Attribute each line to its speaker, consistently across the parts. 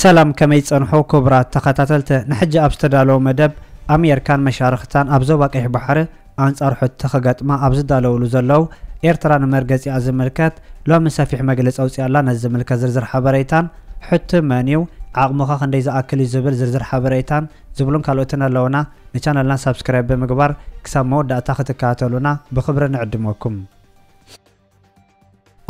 Speaker 1: ሰላም ከመይ ፀንሑ ክቡራት ተኸታተልቲ ንሕጂ ኣብ ዝተዳለወ መደብ ኣሜሪካን መሻርክታን ኣብ ዞባ ቀይሕ ባሕሪ ኣንጻር ሕቶ ከገጥማ ኣብ ዝዳለውሉ ዘለዉ ኤርትራ ንመርገፂኣ ዝምልከት ሎሚ ሰፊሕ መግለፂ ኣውፅእ ኣላ ነዚ ዝምልከት ዝርዝር ሓበሬታን ሕቱ መን እዩ ዓቕሙኻ ክንደይ ዝኣክል እዩ ዝብል ዝርዝር ሓበሬታን ዝብሉን ካልኦትን ኣለውና። ንቻነልና ሳብስክራይብ ብምግባር ክሳብ መወዳእታ ክትከታተሉና ብክብሪ ንዕድመኩም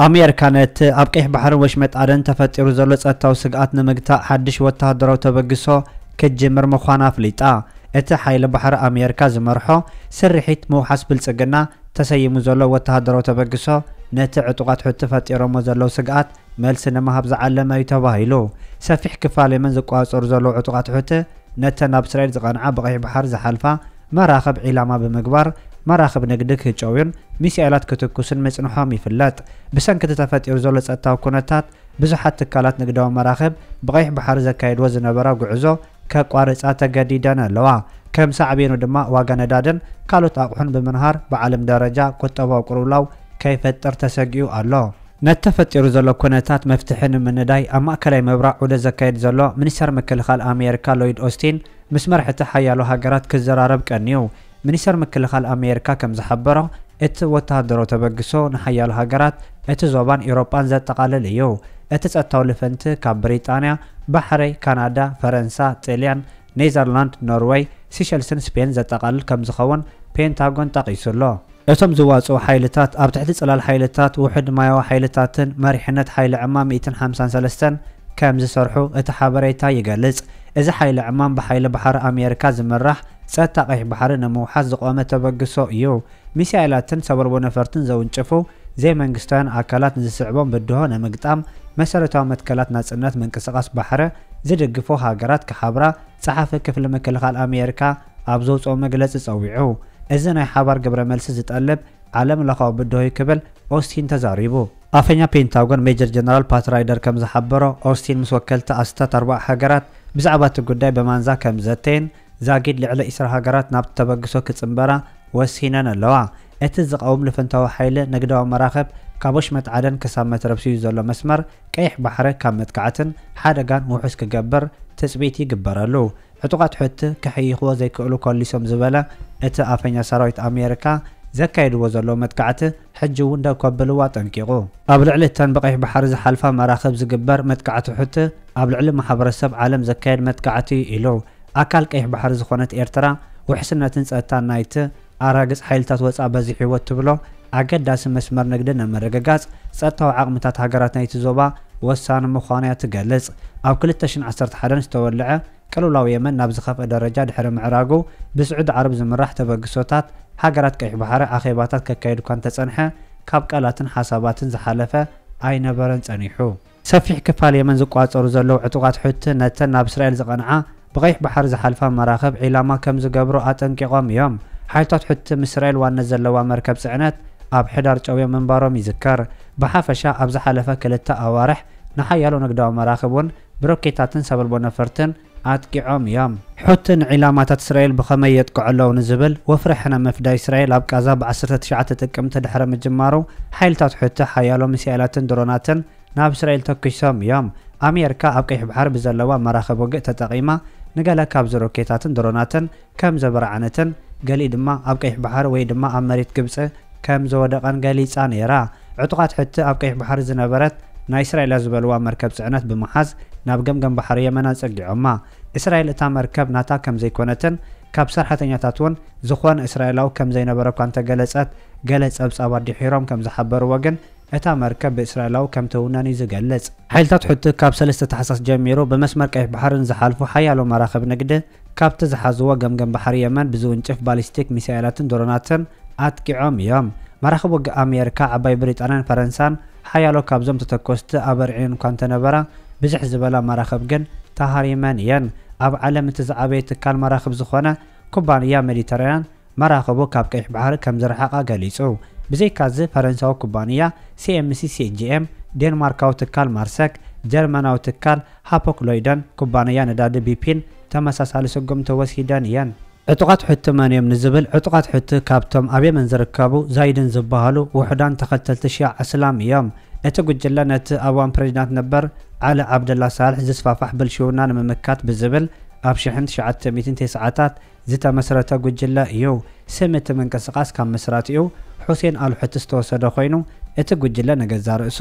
Speaker 1: أميركانت أبقيح بحر وشمت عدن تفتير زلوز أتاو سقات نمقتا حدش وطاها درو تبقسو كجمر مخوانا فليتا إتا حايل بحر أميركا زمرحو سرحيت موحاس بلسقنا تسايم زلو وطاها درو تبقسو نتا عطوغات حد تفتير مزلو سقات مل سنما هبز عالما يتواهيلو سافيح كفالي من زكوها سر زلو عطوغات حد نتا نابسرير زغانع بقيح بحر زحالفا مراخب علامة بمقبار መራኸብ ንግዲ ክህጨውን ሚሳኤላት ክትኩስን ምፅንሖም ይፍለጥ። ብሰንኪ እቲ ተፈጢሩ ዘሎ ፀጥታዊ ኩነታት ብዙሓት ትካላት ንግዳዊ መራኸብ ብቀይሕ ባሕሪ ዘካየድዎ ዝነበራ ጉዕዞ ከቋርፃ ተገዲደን ኣለዋ። ከም ሳዕቤኑ ድማ ዋጋ ነዳድን ካልኦት ኣቑሑን ብምንሃር ብዓለም ደረጃ ቁጠባዊ ቁርብላው ከይፈጥር ተሰጊኡ ኣሎ። ነቲ ዘሎ ኩነታት መፍትሒ ንምንዳይ ኣብ ማእከላዊ ምብራቅ ዑደት ዘካየድ ዘሎ ሚኒስተር ምክልኻል ኣሜሪካ ሎይድ ኦስቲን ምስ መርሕቲ ሓያሎ ሃገራት ክዘራረብ ቀኒዩ ሚኒስተር ምክልኻል ኣሜሪካ ከም ዝሓበሮ እቲ ወተሃደሮ ተበግሶ ንሓያሉ ሃገራት እቲ ዞባን ኤውሮጳን ዘጠቓልል እዩ እቲ ጸጥታዊ ልፈንቲ ካብ ብሪጣንያ ባሕረይ ካናዳ ፈረንሳ ጣልያን ኔዘርላንድ ኖርዌይ ሲሸልስን ስፔን ዘጠቓልል ከም ዝኸውን ፔንታጎን ጠቒሱ ኣሎ እቶም ዝዋፅኡ ሓይልታት ኣብ ትሕቲ ጽላል ሓይልታት ውሕድ ማያዊ ሓይልታትን መሪሕነት ሓይሊ ዕማም 153 ከም ዝሰርሑ እቲ ሓበሬታ ይገልጽ እዚ ሓይሊ ዕማም ብሓይሊ ባሕሪ ኣሜሪካ ዝምራሕ ستاقيح بحر نمو حاز قوامة تبقصو إيو. ميسايلاتن سبربو نفرتن زون جفو زي منغستان عكالات نزسعبون بدوهو نمقتام مسارتو متكالات ناسنات من كسقاس بحر. زي دقفو هاقرات كحابرا صحافة كفل مكلخال اميركا آبزوز أو مقلس اصويعو ازن اي حابر قبر ملسي زتقلب عالم لخو بدوهو كبل اوستين تزاريبو افنيا بينتاغون ميجر جنرال باترايدر كمزحبرو اوستين مسوكلت استات أربع هاقرات بزعباتو قداي بمانزا كمزتين ዛጊድ ልዕሊ 20 ሃገራት ናብ ተበግሶ ክፅምበራ ወሲነን ኣለዋ እቲ ዝቃወም ልፈንታዊ ሓይሊ ንግዳዊ መራኸብ ካብ ወሽመጥ ዓደን ክሳብ መትረብ ስዩ ዘሎ መስመር ቀይሕ ባሕሪ ካብ መጥቃዕትን ሓደጋን ውሑስ ክገብር ትፅቢት ይግበረሉ ዕጡቃት ሕቲ ክሕይኽዎ ዘይክእሉ ከሊሶም ዝበለ እቲ ኣፈኛ ሰራዊት ኣሜሪካ ዘካይድዎ ዘሎ መጥቃዕቲ ሕጂ እውን ደው ከብልዋ ጠንቂቑ ኣብ ልዕሊ እተን ብቀይሕ ባሕሪ ዝሓልፋ መራኸብ ዝግበር መጥቃዕቲ ሕቲ ኣብ ልዕሊ ማሕበረሰብ ዓለም ዘካየድ መጥቃዕቲ ኢሉ ኣካል ቀይሕ ባሕሪ ዝኾነት ኤርትራ ውሕስነትን ፀጥታን ናይቲ ኣራግፅ ሓይልታት ወፃእ በዚሕ ህይወት ትብሎ ኣገዳሲ መስመር ንግድን ንምርግጋፅ ፀጥታዊ ዓቕምታት ሃገራት ናይቲ ዞባ ወሳኒ ምዃኑ እያ ትገልጽ ኣብ 211 ዝተወልዐ ቅልውላዊ የመን ናብ ዝኸፍአ ደረጃ ድሕሪ ምዕራጉ ብስዑድ ዓረብ ዝምራሕ ተበግሶታት ሃገራት ቀይሕ ባሕሪ ኣኼባታት ከካየድ እኳን ተጸንሐ ካብ ቃላትን ሓሳባትን ዝሓለፈ ኣይነበረን ጸኒሑ ሰፊሕ ክፋል የመን ዝቋጸሩ ዘለዉ ዕጡቓት ሕቲ ነተን ናብ እስራኤል ዝቐንዓ بغيح بحر زحلفا مراخب إلى ما كم زقبرو أتنكي غام يوم حيطات حتى مسرائيل وان نزلوا مركب سعنات أب حدار جوية من بارو ميزكار بحافشا أب زحلفا كلتا أوارح نحيالو نقدو مراخبون بروكيتاتن سببو نفرتن أتكي عام يام حتن علامات إسرائيل بخميت كعلو نزبل وفرحنا مفدا إسرائيل أبقى زاب عصرة شعات تكمت الحرم حرم الجمارو حيل حيالو مسيالات دروناتن ناب إسرائيل تكشام يام أميركا أبقى حب حرب زلوا مراخب وقت ንገለ ካብዚ ሮኬታትን ድሮናትን ከም ዘበርዓነትን ገሊእ ድማ ኣብ ቀይሕ ባሕሪ ወይ ድማ ኣብ መሬት ግብፂ ከም ዘወደቐን ገሊፃ ነይራ። ዕጡቃት ሕቲ ኣብ ቀይሕ ባሕሪ ዝነበረት ናይ እስራኤል ዝበልዋ መርከብ ጽዕነት ብምሓዝ ናብ ገምገም ባሕሪ የመን ኣጸጊዖማ እስራኤል እታ መርከብ ናታ ከም ዘይኮነትን ካብ ሰራሕተኛታት እውን ዝኾነ እስራኤላዊ ከም ዘይነበረ እኳ እንተገለጸት ገለ ጸብጻብ ኣዲሒሮም ከም ዝሓበርዎ ግን እታ መርከብ ብእስራኤላዊ ከም ተውናኒ ዝገልጽ ሓይልታት ሕቲ ካብ 3 ተሓሳስ ጀሚሩ ብመስመር ቀይሕ ባሕርን ዝሓልፉ ሓያሎ መራኸብ ንግዲ ካብቲ ዝሓዝዎ ገምገም ባሕሪ የመን ብዝውንጭፍ ባሊስቲክ ሚሳኤላትን ድሮናትን ኣጥቂዖም እዮም መራኸብ ወጊ ኣሜሪካ ዓባይ ብሪጣንያን ፈረንሳን ሓያሎ ካብዞም ተተኮስቲ ኣበርዒን እኳ እንተነበራ ብዙሕ ዝበላ መራኸብ ግን ተሃሪመን እየን ኣብ ዓለም እቲ ዝዓበየ ትካል መራኽብ ዝኾነ ኩባንያ ሜዲተርያን መራኽቡ ካብ ቀይሕ ባሕሪ ከም ዝረሓቐ ገሊጹ ብዘይካዚ ፈረንሳዊ ኩባንያ ሲኤምሲ ሲጂኤም ዴንማርካዊ ትካል ማርሰክ ጀርመናዊ ትካል ሃፖክሎይደን ኩባንያ ነዳዲ ቢፒን ተመሳሳሊ ስጉም ተወሲደን እየን ዕጡቓት ሕቲ መን እዮም ንዝብል ዕጡቓት ሕቲ ካብቶም ኣብ የመን ዝርከቡ ዛይድን ዝበሃሉ ውሕዳን ተኸተልቲ ሽያ እስላም እዮም እቲ ጉጅለ ነቲ ኣብ እዋን ፕሬዚዳንት ነበር ዓሊ ዓብደላ ሳልሕ ዝስፋፋሕ ብልሽውና ንምምካት ብዝብል ኣብ 1909 ዝተመስረተ ጉጅለ እዩ ስም እቲ ምንቅስቓስ ካብ መስራቲኡ ሑሴን ኣልሑቲ ዝተወሰደ ኮይኑ እቲ ጉጅለ ንገዛ ርእሱ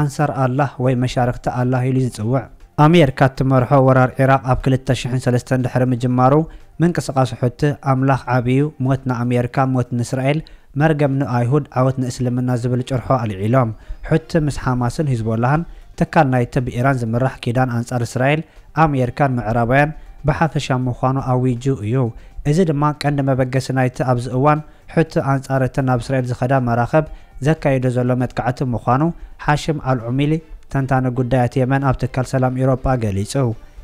Speaker 1: ኣንሳር ኣላህ ወይ መሻርክቲ ኣላህ ኢሉ ዝፅውዕ ኣሜሪካ እትመርሖ ወራር ኢራቅ ኣብ 203 ድሕሪ ምጅማሩ ምንቅስቓስ ሕቲ ኣምላኽ ዓብዩ ሞት ንኣሜሪካ ሞት ንእስራኤል መርገም ንኣይሁድ ዓወት ንእስልምና ዝብል ጭርሖ ኣልዒሎም ሕቲ ምስ ሓማስን ሂዝቦላሃን ትካል ናይቲ ብኢራን ዝምራሕ ኪዳን ኣንጻር እስራኤል ኣሜሪካን ምዕራባውያን ብሓፈሻ ምዃኑ ኣዊጁ እዩ እዚ ድማ ቀንዲ መበገሲ ናይቲ ኣብዚ እዋን ሕቲ ኣንጻር እቲ ናብ እስራኤል ዝኸዳ መራኸብ ዘካየዶ ዘሎ መጥቃዕቲ ምዃኑ ሓሽም ኣልዑሚሊ ተንታኒ ጉዳያት የመን ኣብ ትካል ሰላም ኤውሮጳ ገሊጹ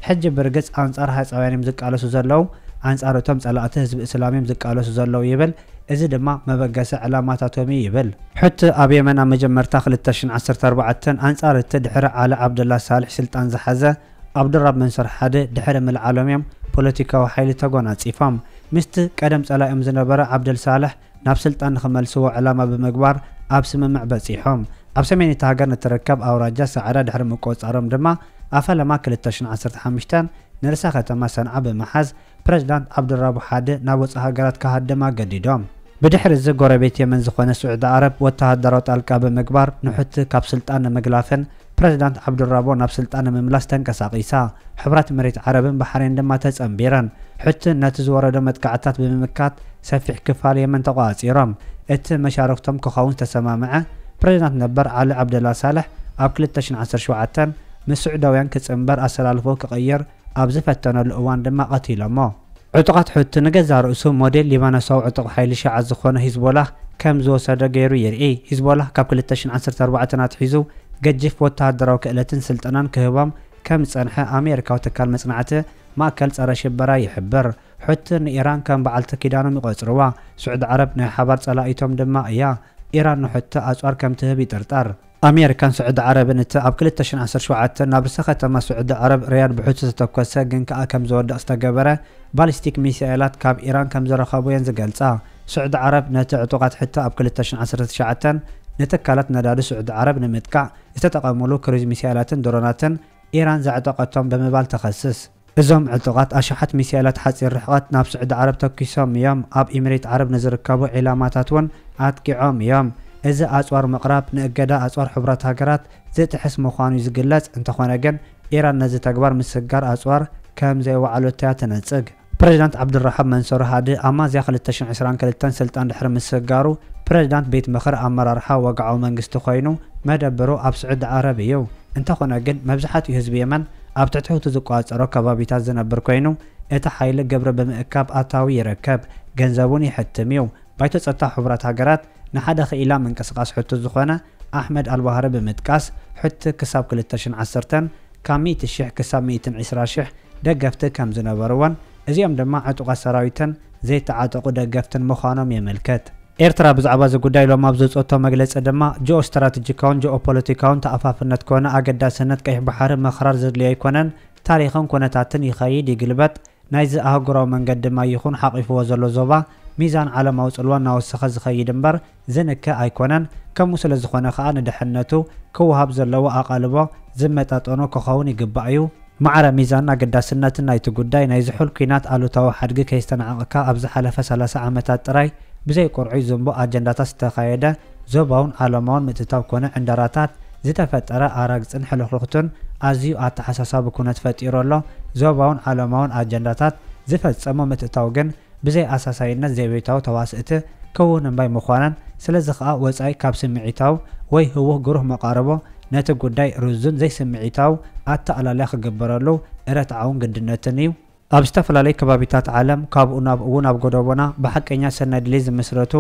Speaker 1: ሕጂ ብርግጽ ኣንጻር ሃፃውያን እዮም ዝቃለሱ ዘለዉ ኣንጻር እቶም ጸላእቲ ህዝቢ እስላም እዮም ዝቃለሱ ዘለዉ ይብል እዚ ድማ መበገሲ ዕላማታቶም ይብል ሕቲ ኣብ የመን ኣብ መጀመርታ 2014 ኣንጻር እቲ ድሕሪ ዓሊ ዓብደላ ሳልሕ ስልጣን ዝሓዘ ኣብድራብ መንሰር ሓደ ድሕሪ ምልዓሎም እዮም ፖለቲካዊ ሓይሊ ተጎናፂፎም ምስቲ ቀደም ጸላእዮም ዝነበረ ዓብደልሳላሕ ናብ ስልጣን ንኽመልስዎ ዕላማ ብምግባር ኣብ ስምምዕ በፂሖም ኣብ ሰሜን እቲ ሃገር ንትርከብ ኣውራጃ ሰዕዳ ድሕሪ ምቆፃሮም ድማ ኣፈለማ 215 ንርሳ ከተማ ሰንዓ ብምሓዝ ፕረዚዳንት ዓብድራቡ ሓደ ናብ ወፃኢ ሃገራት ካሃድም ኣገዲዶም ብድሕሪ እዚ ጎረቤት የመን ዝኾነ ስዑድ ዓረብ ወተሃደራዊ ጣልቃ ብምግባር ንሑቲ ካብ ስልጣን ንምግላፍን ፕረዚዳንት ዓብዱራቦ ናብ ስልጣን ምምላስ ተንቀሳቒሳ ሕብራት መሬት ዓረብን ባሕሬን ድማ ተጸምቢረን ሕቲ ነቲ ዝወረዶ መጥቃዕታት ብምምካት ሰፊሕ ክፋል የመን ተቋፂሮም እቲ መሻርክቶም ክኸውን ዝተሰማምዐ ፕረዚዳንት ነበር ዓሊ ዓብደላ ሳልሕ ኣብ 217 ምስ ስዑዳውያን ክጽምበር ኣሰላልፎ ክቕይር ኣብ ዝፈተነሉ እዋን ድማ ቀቲሎሞ ዕጡቓት ሕቲ ንገዛ ርእሱ ሞዴል ሊባኖሳዊ ዕጡቕ ሓይሊ ሸዓት ዝኾነ ሂዝቦላህ ከም ዝወሰደ ገይሩ ይርኢ ሂዝቦላህ ካብ 214 ናትሒዙ قجف وتهدروا كألتن سلطنان كهبام كم صنحة أمريكا وتكال مصنعته ما كلت على شبرا يحبر حتى إن إيران كان بعلت كيدانو مقصروا سعود عرب نحبر على إيتم دماء يا إيران حتى أسوار كم تهبي ترتر أمريكا سعود عرب نتا أبكل تشن عشر شو عت نبرسخة تما سعود عرب ريال بحوث ستكوسا جن كأكم زود استجبرة باليستيك ميسائلات كاب إيران كم زرخابو ينزل سعود عرب نتا عطقت حتى أبكل تشن عشر شعتن ንትካላት ነዳዲ ስዑድ ዓረብ ንምጥቃዕ ዝተጠቐሙሉ ክሩዝ ሚሳይላትን ድሮናትን ኢራን ዘዕጠቐቶም ብምባል ተኸስስ እዞም ዕጡቓት ኣሽሓት ሚሳይላት ሓፂር ርሕቐት ናብ ስዑድ ዓረብ ተኪሶም እዮም ኣብ ኤምሬት ዓረብ ንዝርከቡ ዒላማታት እውን ኣጥቂዖም እዮም እዚ ኣፅዋር ምቕራብ ንእገዳ ኣፅዋር ሕቡራት ሃገራት ዝጥሕስ ምዃኑ ዝግለጽ እንተኾነ ግን ኢራን ነዚ ተግባር ምስጋር ኣፅዋር ከም ዘይወዓሉ እተያ ትነጽግ ፕረዚዳንት ዓብድራሓብ መንሰሮ ሃዲ ኣማ እዚያ 222 ስልጣን ድሕሪ ምስጋሩ ፕረዚዳንት ቤት ምኽሪ ኣመራርሓ ወግዓዊ መንግስቲ ኮይኑ መደብሩ ኣብ ስዑድ ዓረብ እዩ እንተኾነ ግን መብዛሕትኡ ህዝቢ የመን ኣብ ትሕቲ ሁቲ ዝቋፀሮ ከባቢታት ዝነብር ኮይኑ እቲ ሓይሊ ግብሪ ብምእካብ ኣታዊ ይርከብ ገንዘቡን ይሕትም እዩ ባይቶ ፀጥታ ሕቡራት ሃገራት ንሓደ ክኢላ ምንቅስቓስ ሕቱ ዝኾነ ኣሕመድ ኣልባህሪ ብምጥቃስ ሕቲ ክሳብ 210 ካብ 100,000 ክሳብ 120,000 ደገፍቲ ከም ዝነበርዎን እዚኦም ድማ ዕጡቓት ሰራዊትን ዘይተዓጠቑ ደገፍትን ምዃኖም የመልክት ኤርትራ ብዛዕባ እዚ ጉዳይ ኢሎም ኣብ ዘፀቶ መግለፂ ድማ ጂኦ ስትራቴጂካውን ጂኦ ፖለቲካውን ተኣፋፍነት ኮነ ኣገዳስነት ቀይሕ ባሕሪ ምኽራር ዘድልዮ ኣይኮነን ታሪኽን ኩነታትን ይኸይድ ይግልበጥ ናይዚ ኣህጉራዊ መንገዲ ድማ ይኹን ሓቒፍዎ ዘሎ ዞባ ሚዛን ዓለማዊ ፅልዋ እናወሰኸ ዝኸይድ እምበር ዝንክእ ኣይኮነን ከምኡ ስለ ዝኾነ ከዓ ንድሕነቱ ክውሃብ ዘለዎ ኣቓልቦ ዝመጣጠኑ ክኸውን ይግባእ እዩ ማዕረ ሚዛን ኣገዳስነትን ናይቲ ጉዳይ ናይ ዝሑል ኩናት ኣሉታዊ ሓድጊ ከይስተነዓቕካ ኣብ ዝሓለፈ 30 ዓመታት ጥራይ ብዘይ ቁርዒ ዝንቦ ኣጀንዳታት ዝተኻየደ ዞባውን ዓለማውን ምእትታው ኮነ ዕንደራታት ዝተፈጠረ ኣራግፅን ሕልኽልኽቱን ኣዝዩ ኣተሓሳሳቢ ኩነት ፈጢሩ ኣሎ ዞባውን ዓለማውን ኣጀንዳታት ዝፈፀሙ ምእትታው ግን ብዘይ ኣሳሳይነት ዘይቤታዊ ተዋስእቲ ክውን እምባይ ምዃናን ስለዚ ከዓ ወፃኢ ካብ ስምዒታው ወይ ህውህ ግሩህ መቃርቦ ነቲ ጉዳይ ርዙን ዘይስምዒታው ኣተኣላልያ ክግበረሉ ዕረትዓውን ግድነትን እዩ ኣብ ዝተፈላለዩ ከባቢታት ዓለም ካብኡ ናብኡ እውን ኣብ ጎደቦና ብሓቀኛ ሰናይ ድሌት ዝምስረቱ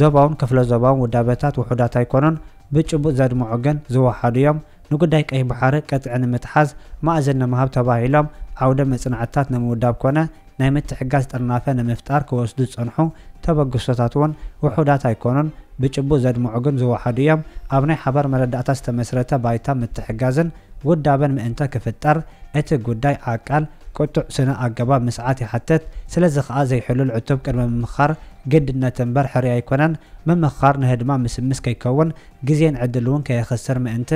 Speaker 1: ዞባውን ክፍለ ዞባውን ውዳበታት ውሑዳት ኣይኮኑን ብጭቡእ ዘድምዑ ግን ዝወሓዱ እዮም ንጉዳይ ቀይ ባሕሪ ቀጥዕ ንምትሓዝ ማእዘን ንምሃብ ተባሂሎም ዓውደ መፅናዕትታት ንምውዳብ ኮነ ናይ ምትሕጋዝ ጥርናፈ ንምፍጣር ክወስዱ ዝፀንሑ ተበግሶታት እውን ውሑዳት ኣይኮኑን ብጭቡእ ዘድምዑግን ዝወሓዱ እዮም ኣብ ናይ ሓባር መረዳእታ ዝተመስረተ ባይታ ምትሕጋዝን ውዳበን ምእንተ ክፍጠር እቲ ጉዳይ ኣቃል ቅጡዕ ስነ ኣገባብ ምስዓት ይሓትት ስለዚ ከዓ ዘይሕሉል ዕቱብ ቅድሚ ምምኻር ግድነት እምበር ሕሪ ኣይኮነን ምምኻር ንህድማ ምስምስ ከይከውን ግዜን ዕድል እውን ከየኽስር ምእንቲ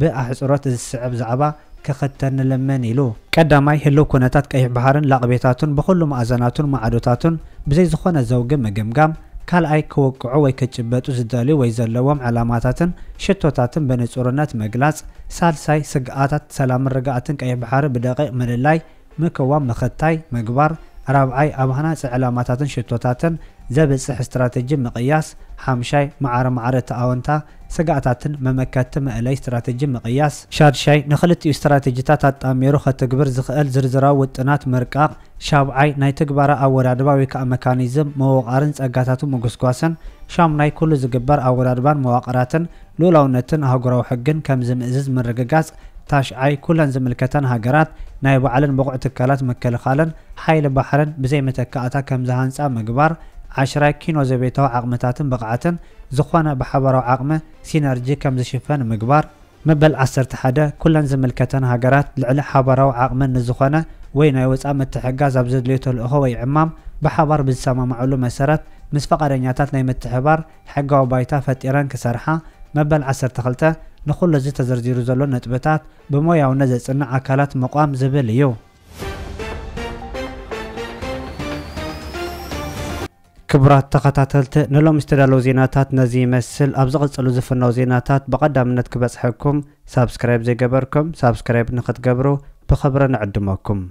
Speaker 1: ብኣሕፅሮት ዝስዕብ ዛዕባ ክኽተል ንልመን ኢሉ ቀዳማይ ህልው ኩነታት ቀይሕ ባህርን ላቕቤታቱን ብኩሉ ማእዘናቱን ማዕዶታቱን ብዘይ ዝኾነ ዘውጊ ምግምጋም ካልኣይ ክወቅዑ ወይ ክጭበጡ ዝደልዩ ወይ ዘለዎም ዕላማታትን ሽቶታትን ብንጹርነት ምግላጽ ሳልሳይ ስግኣታት ሰላምን ርግኣትን ቀይሕ ባሕሪ ብደቂቕ ምልላይ ምክዋም ምኽታይ ምግባር ራብዓይ ኣብ ዕላማታትን ሽቶታትን ዘብፅሕ እስትራቴጂ ምቕያስ ሓምሻይ ማዕረ ማዕረ ተኣወንታ ስጋእታትን መመከቲ መእለይ እስትራቴጂ ምቕያስ ሻድሻይ ንክልቲኡ እስትራቴጂታት ኣጣሚሩ ከትግብር ዝኽእል ዝርዝራዊ ውጥናት ምርቃቕ ሻብዓይ ናይ ትግባራ ኣወዳድባ ወይ ከዓ መካኒዝም መወቓርን ፀጋታቱ ምጉስጓስን ሻሙናይ ኩሉ ዝግበር ኣወዳድባን መዋቕራትን ሉላውነትን ኣህጉራዊ ሕግን ከም ዝምእዝዝ ምርግጋጽ ታሽዓይ ኩለን ዝምልከተን ሃገራት ናይ ባዕልን ብቑዕ ትካላት ምክልኻልን ሓይሊ ባሕርን ብዘይ ከም ዝሃንፃ ምግባር 10 ኪኖ ዘቤታዊ ዓቕምታትን ብቕዓትን ዝኾነ ብሓበራዊ ዓቕመ ሲነርጂ ከም ዝሽፈን ምግባር መበል 11 ኩለን ዝምልከተን ሃገራት ልዕሊ ሓበራዊ ዓቕመን ንዝኾነ ወይ ናይ ወፃእ ምትሕጋዝ ኣብ ዘድልዮ ተልእኾ ወይ ዕማም ብሓባር ብዝሰማማዕሉ መሰረት ምስ ፈቓደኛታት ናይ ምትሕባር ሕጋዊ ባይታ ፈጢረን ክሰርሓ መበል 12 ንኹሉ እዚ ተዘርዚሩ ዘሎ ነጥብታት ብሞያውነት ዘጽንዕ ኣካላት ምቋም ዝብል እዩ كبرات تقاتلت نلوم استدلو زيناتات نزي مسل أبزغل تسألو زفنو زيناتات بقدام منت كبس حكم سابسكرايب زي قبركم سابسكرايب نخد قبرو بخبرنا عدموكم